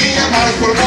minha mais formosa